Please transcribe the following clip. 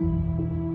う